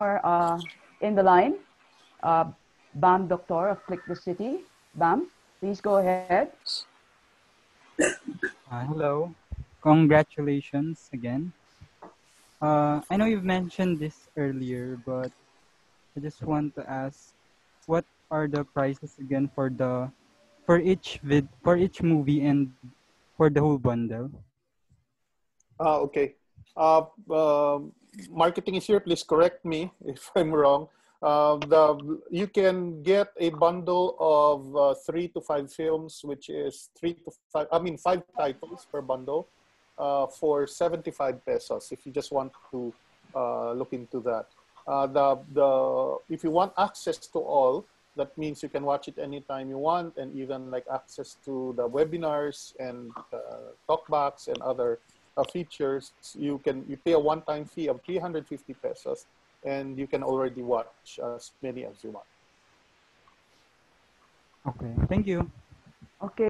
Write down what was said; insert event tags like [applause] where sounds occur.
uh, in the line. Uh, Bam Doctor of Click the City. Bam, please go ahead. Uh, hello. Congratulations again. Uh, I know you've mentioned this earlier, but I just want to ask, what are the prices again for the for each vid for each movie and for the whole bundle? Ah, okay. Uh, um, marketing is here. Please correct me [laughs] if I'm wrong. Uh, the you can get a bundle of uh, three to five films, which is three to five. I mean, five titles per bundle uh, for 75 pesos. If you just want to uh, look into that, uh, the the if you want access to all, that means you can watch it anytime you want, and even like access to the webinars and uh, talkbacks and other features. You can you pay a one-time fee of 350 pesos and you can already watch as many as you want. Okay, thank you. Okay.